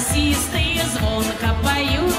басисты звонко поют,